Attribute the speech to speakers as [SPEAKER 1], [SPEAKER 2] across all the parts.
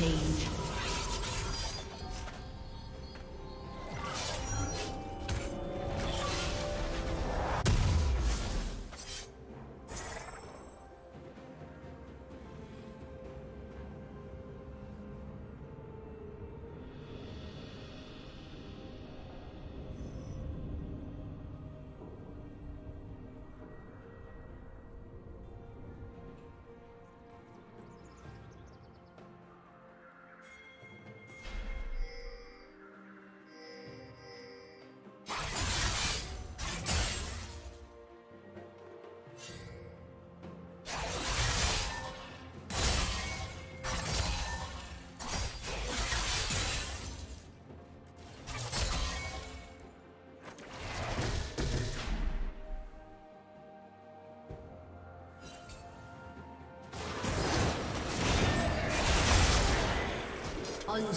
[SPEAKER 1] Rampage.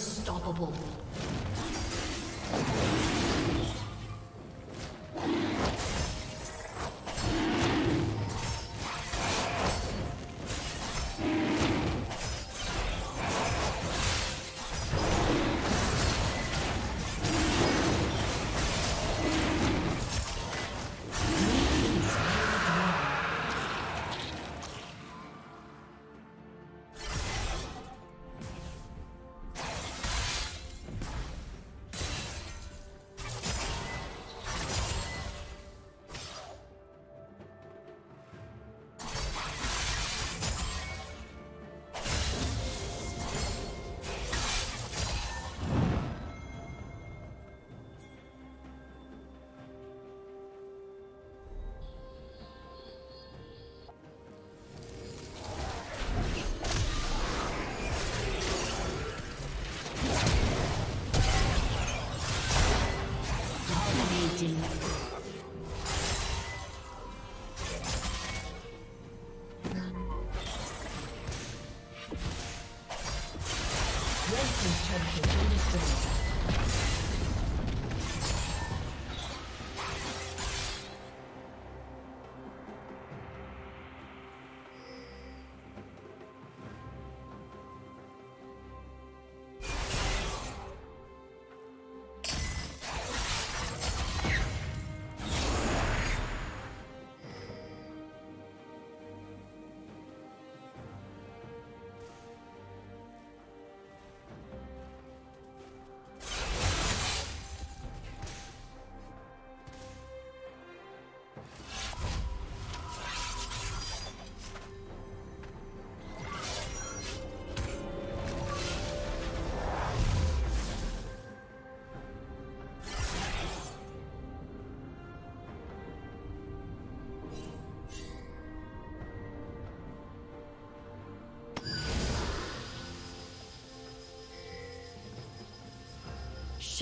[SPEAKER 1] Unstoppable.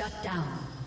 [SPEAKER 1] Shut down.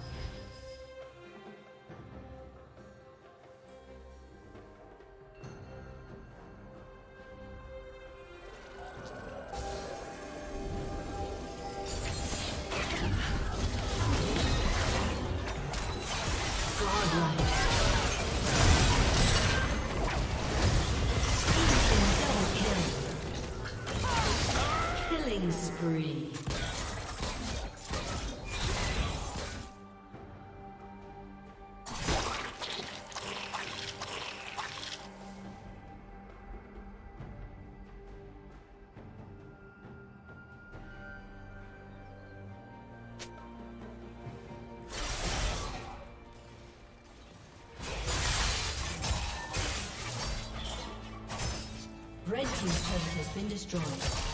[SPEAKER 1] Been destroyed.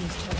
[SPEAKER 1] Team's turret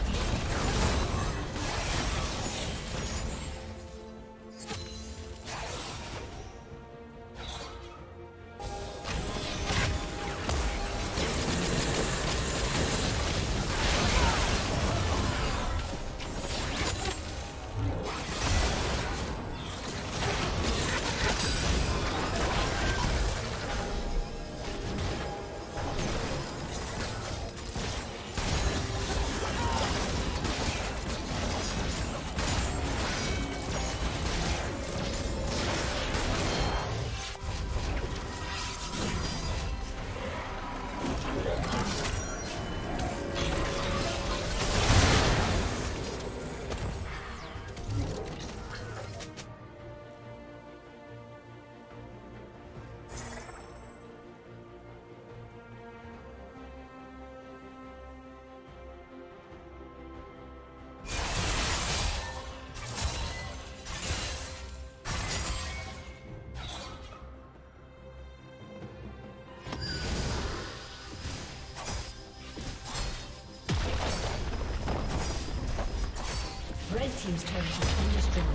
[SPEAKER 1] Team's turret has been destroyed.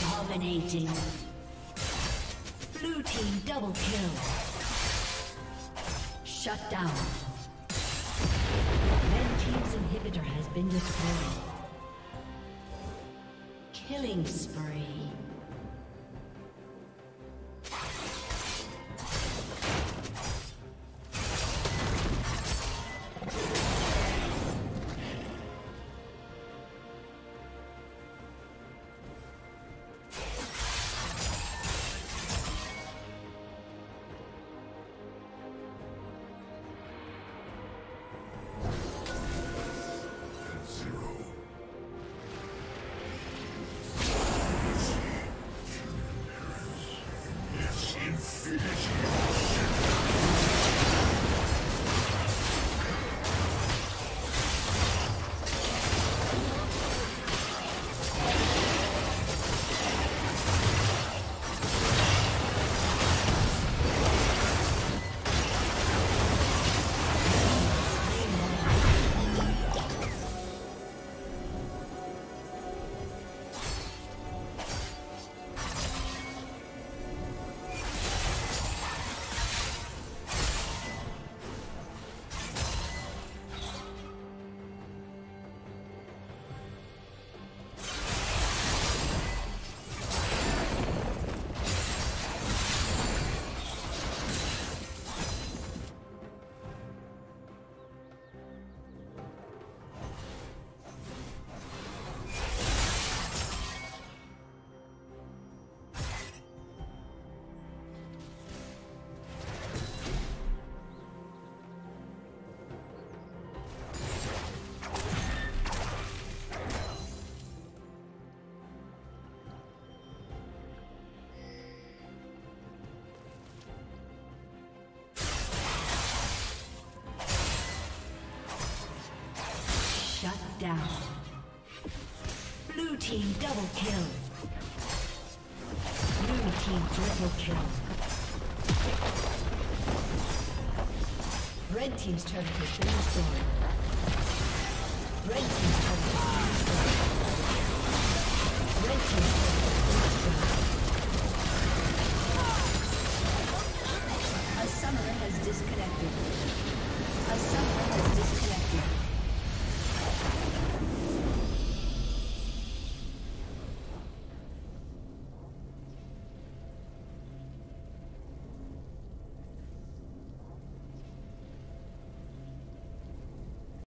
[SPEAKER 1] Dominating. Blue team double kill. Shut down. Red team's inhibitor has been destroyed. Killing spree. Double kill. Blue team triple kill. Red team's turret has been destroyed. Red team's turret has been destroyed. Red team's turret has disconnected. A summoner has disconnected.